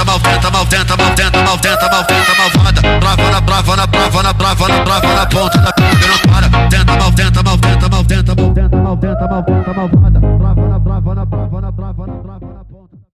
tenta, mal tenta, mal tenta, mal tenta, mal tenta, mal tenta, malvada. Brava na brava na brava na brava na brava na ponta da pica não para. Tenta, mal tenta, mal tenta, mal tenta, mal tenta, mal tenta, mal tenta, malvada.